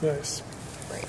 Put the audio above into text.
Nice. Great.